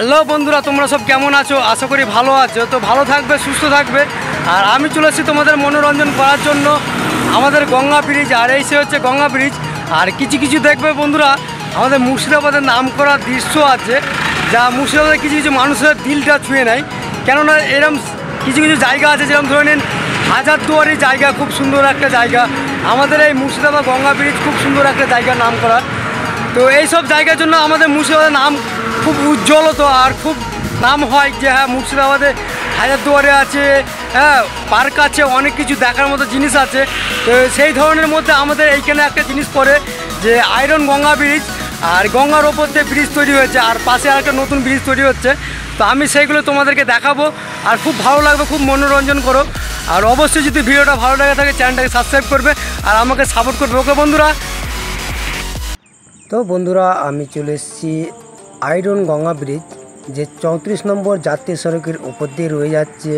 Hello বন্ধুরা, তোমরা সব কেমন আছো? আশা করি ভালো আছো। তো ভালো থাকবে, সুস্থ থাকবে। আর আমি চলে এসেছি তোমাদের মনোরঞ্জন করার জন্য। আমাদের গঙ্গা ব্রিজ, আর এই সে হচ্ছে গঙ্গা ব্রিজ। আর কিছু কিছু দেখবে বন্ধুরা, আমাদের মুর্শিদাবাদের নাম করা দৃশ্য আছে, যা মুর্শিদাবাদের কিছু কিছু মানুষের দিলটা ছুঁয়ে নেয়। কেননা এরম কিছু কিছু জায়গা আছে যেরকম ধরে নিন হাজারদুয়ারি জায়গা, খুব সুন্দর একটা জায়গা। আমাদের এই মুর্শিদাবাদ গঙ্গা ব্রিজ খুব সুন্দর একটা জায়গা নাম করা তো এই সব জায়গার জন্য আমাদের মুর্শিদাবাদের নাম খুব উজ্জ্বল হতো আর খুব নাম হয় যে হ্যাঁ মুর্শিদাবাদে হাজারদুয়ারে আছে হ্যাঁ পার্ক আছে, অনেক কিছু দেখার মতো জিনিস আছে। তো সেই ধরনের মধ্যে আমাদের এইখানে একটা জিনিস পড়ে যে আয়রন গঙ্গা ব্রিজ আর গঙ্গার ওপর দিয়ে ব্রিজ তৈরি হয়েছে আর পাশে আর একটা নতুন ব্রিজ তৈরি হচ্ছে। তো আমি সেইগুলো তোমাদেরকে দেখাবো আর খুব ভালো লাগবে, খুব মনোরঞ্জন করো। আর অবশ্যই যদি ভিডিওটা ভালো লাগে থাকে, চ্যানেলটাকে সাবস্ক্রাইব করবে আর আমাকে সাপোর্ট করবে। ওকে বন্ধুরা? তো বন্ধুরা, আমি চলে এসেছি আয়রন গঙ্গা ব্রিজ, যে চৌত্রিশ নম্বর জাতীয় সড়কের উপর দিয়ে রয়ে যাচ্ছে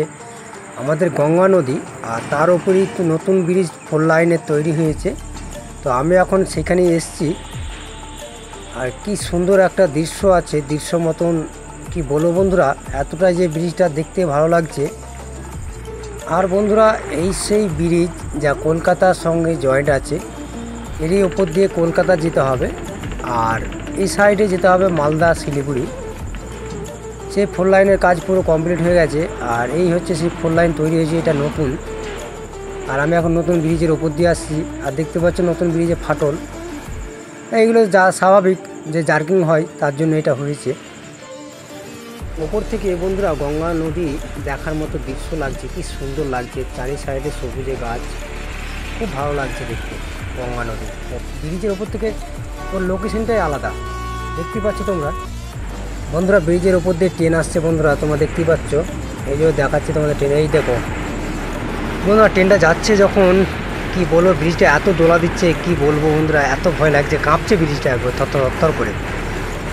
আমাদের গঙ্গা নদী, আর তার উপরেই তো নতুন ব্রিজ ফোর লাইনে তৈরি হয়েছে। তো আমি এখন সেখানে এসেছি। আর কি সুন্দর একটা দৃশ্য আছে, দৃশ্য মতন কি বলব বন্ধুরা, এতটা যে ব্রিজটা দেখতে ভালো লাগছে। আর বন্ধুরা, এই সেই ব্রিজ যা কলকাতার সঙ্গে জয়েন্ট আছে, এরই ওপর দিয়ে কলকাতা যেতে হবে। আর এই সাইডে যেতে হবে মালদা শিলিগুড়ি। সেই ফোর লাইনের কাজ পুরো কমপ্লিট হয়ে গেছে, আর এই হচ্ছে সেই ফোর লাইন তৈরি হয়েছে, এটা নতুন। আর আমি এখন নতুন ব্রিজের ওপর দিয়ে আসছি, আর দেখতে পাচ্ছ নতুন ব্রিজে ফাটল। এইগুলো যা স্বাভাবিক যে জার্কিং হয়, তার জন্য এটা হয়েছে। ওপর থেকে বন্ধুরা গঙ্গা নদী দেখার মতো দৃশ্য লাগছে, কি সুন্দর লাগছে, চারি সাইডে সবুজে গাছ, খুব ভালো লাগছে দেখতে। গঙ্গা নদী। ব্রিজের ওপর থেকে ওর লোকেশনটাই আলাদা। দেখতে পাচ্ছ তোমরা? বন্ধুরা, ব্রিজের ওপর দিয়ে ট্রেন আসছে বন্ধুরা, তোমরা দেখতেই পাচ্ছ। এই যে দেখাচ্ছে তোমাদের ট্রেন এই দেখো। বন্ধুরা ট্রেনটা যাচ্ছে যখন, কি বলব, ব্রিজটা এত দোলা দিচ্ছে, কি বলব বন্ধুরা, এত ভয় লাগছে, কাঁপছে ব্রিজটা একবার থর থর করে।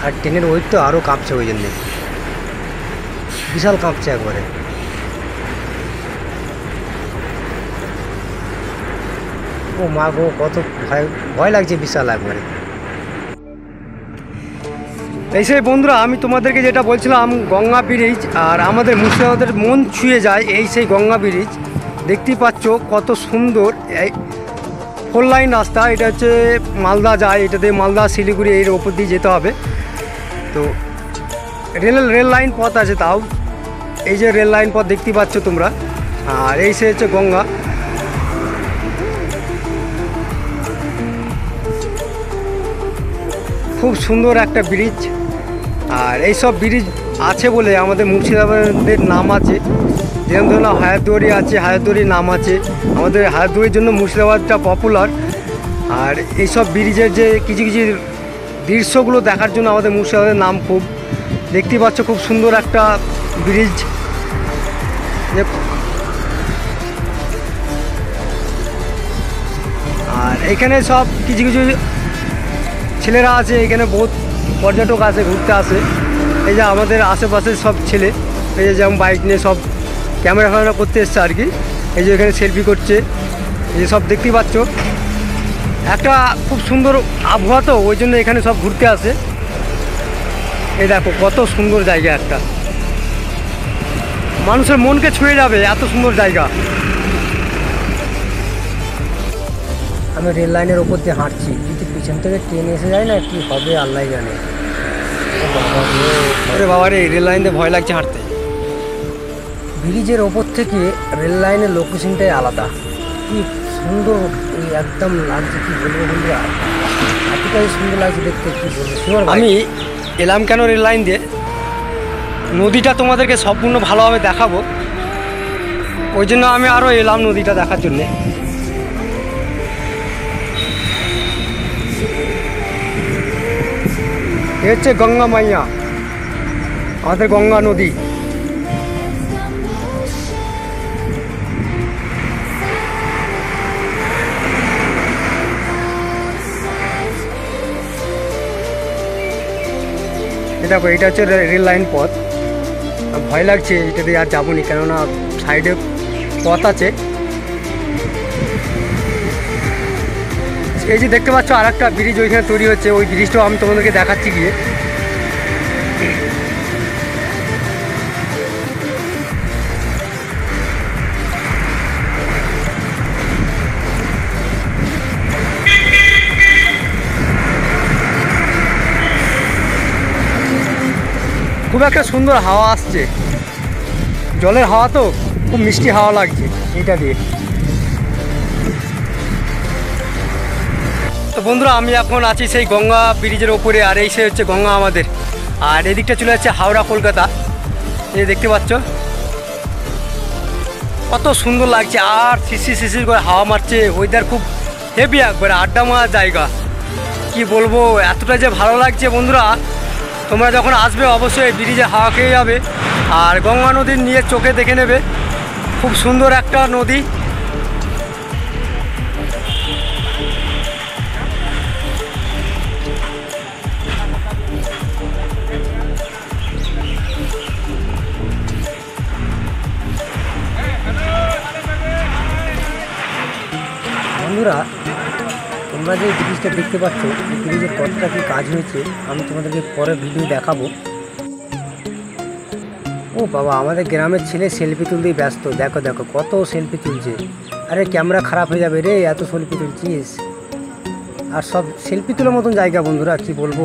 আর ট্রেনের ওয়েট তো আরও কাঁপছে ওই জন্যে। বিশাল কাঁপছে একবারে। ও মা গো, কত ভয় ভয় লাগছে, বিশাল একবারে। এই সেই বন্ধুরা, আমি তোমাদেরকে যেটা বলছিলাম গঙ্গা ব্রিজ, আর আমাদের মুর্শিদাবাদের মন ছুঁয়ে যায় এই সেই গঙ্গা ব্রিজ। দেখতেই পাচ্ছ কত সুন্দর এই ফোর লাইন রাস্তা, এটা হচ্ছে মালদা যায়, এটা দিয়ে মালদা, শিলিগুড়ি, এর ওপর দিয়ে যেতে হবে। তো রেল রেল লাইন পথ আছে তাও, এই যে রেল লাইন পথ দেখতেই পাচ্ছ তোমরা, আর এই সে হচ্ছে গঙ্গা। খুব সুন্দর একটা ব্রিজ। আর এইসব ব্রিজ আছে বলে আমাদের মুর্শিদাবাদের নাম আছে। যেমন ধরলাম হায়াতদুয়ারি আছে হায়াতদুয়ারির নাম আছে। আমাদের হায়াতদুয়ারির জন্য মুর্শিদাবাদটা পপুলার আর এইসব ব্রিজের যে কিছু কিছু দৃশ্যগুলো দেখার জন্য আমাদের মুর্শিদাবাদের নাম খুব। দেখতে পাচ্ছ খুব সুন্দর একটা ব্রিজ। আর এখানে সব কিছু কিছু ছেলেরা আছে, এখানে বহুত পর্যটক আছে, ঘুরতে আসে। এই যে আমাদের আশেপাশের সব ছেলে, এই যে যেমন বাইক নিয়ে সব ক্যামেরা ফ্যামেরা করতে এসছে আর কি। এই যে এখানে সেলফি করছে, এই যে সব দেখতেই পাচ্ছ। একটা খুব সুন্দর আবহাওয়া তো, ওই জন্য এখানে সব ঘুরতে আসে। এই দেখো, কত সুন্দর জায়গা একটা। মানুষের মনকে ছুঁয়ে যাবে এত সুন্দর জায়গা। আমি রেল লাইনের ওপর দিয়ে হাঁটছি। পিছন থেকে ট্রেন এসে যায় না কি হবে আল্লাহ জানে। আরে বাবা রে রেল লাইন দিয়ে ভয় লাগছে হাঁটতে। ব্রিজের ওপর থেকে রেল লাইনের লোকেশনটাই আলাদা। কি সুন্দর একদম লাগছে কি বলব বন্ধুরা? এতটাই সুন্দর লাগছে দেখতে কি বলব আমি এলাম কেন রেল লাইন দিয়ে? নদীটা তোমাদেরকে সম্পূর্ণ ভালোভাবে দেখাবো। ওই জন্য আমি আরও এলাম নদীটা দেখার জন্যে। এ হচ্ছে গঙ্গা মাইয়া। আমাদের গঙ্গা নদী। দেখো, এটা হচ্ছে রেল লাইন পথ। ভয় লাগছে, এটা দিয়ে আর যাব নি, কেননা সাইডে পথ আছে। এই যে দেখতে পাচ্ছ আর একটা ব্রিজ ওইখানে তৈরি হচ্ছে, ওই ব্রিজটাও আমি তোমাদেরকে দেখাচ্ছি গিয়ে। খুব একটা সুন্দর হাওয়া আসছে। জলের হাওয়া তো, খুব মিষ্টি হাওয়া লাগছে, এইটা দিয়ে। তো বন্ধুরা, আমি এখন আছি সেই গঙ্গা ব্রিজের ওপরে, আর এই সে হচ্ছে গঙ্গা আমাদের। আর এদিকটা চলে যাচ্ছে হাওড়া, কলকাতা। এই দেখতে পাচ্ছ? কত সুন্দর লাগছে। আর শিশির শিশির করে হাওয়া মারছে। ওয়েদার খুব হেভি একবারে, আড্ডা মারার জায়গা। কি বলব, এতটা যে ভালো লাগছে বন্ধুরা। তোমরা যখন আসবে, অবশ্যই ব্রিজে হাওয়া খেয়ে যাবে। আর গঙ্গা নদীর নিয়ে চোখে দেখে নেবে। খুব সুন্দর একটা নদী। বন্ধুরা, তোমরা যে ব্রিজটা দেখতে পাচ্ছ, এই ব্রিজের কতটা কি কাজ হয়েছে, আমি তোমাদেরকে পরে ভিডিও দেখাবো। ও বাবা, আমাদের গ্রামের ছেলে সেলফি তুলতেই ব্যস্ত। দেখো দেখো, কত সেলফি তুলছে। আরে ক্যামেরা খারাপ হয়ে যাবে রে, এত সেলফি তুলছিস। আর সব সেলফি তোলার মতন জায়গা বন্ধুরা, কি বলব?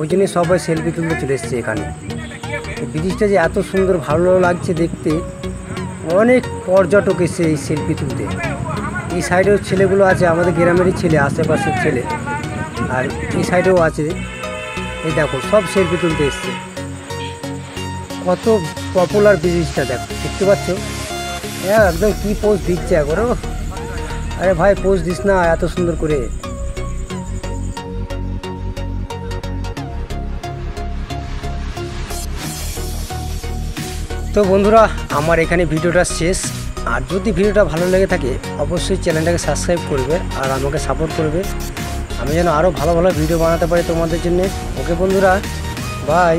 ওই জন্যই সবাই সেলফি তুলতে চলে এসছে এখানে। ব্রিজটা যে এত সুন্দর, ভালো লাগছে দেখতে। অনেক পর্যটক এসে এই সেলফি তুলতে। এই সাইডেও ছেলেগুলো আছে, আমাদের গ্রামেরই ছেলে, আশেপাশের ছেলে। আর এই সাইডেও আছে। এই দেখো, সব সেলফি তুলতে এসছে। কত পপুলার ব্রিজটা দেখো, দেখতে পাচ্ছ? হ্যাঁ একদম কী পোজ দিচ্ছে এখন। আরে ভাই পোজ দিস না, এত সুন্দর করে। তো বন্ধুরা, আমার এখানে ভিডিওটা শেষ। আর যদি ভিডিওটা ভালো লেগে থাকে, অবশ্যই চ্যানেলটাকে সাবস্ক্রাইব করবে আর আমাকে সাপোর্ট করবে। আমি যেন আরও ভালো ভালো ভিডিও বানাতে পারি তোমাদের জন্য। ওকে বন্ধুরা বাই